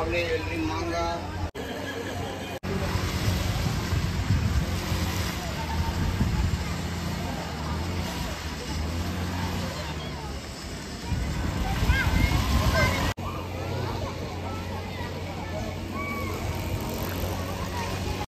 मुआवजे जल्दी मांगा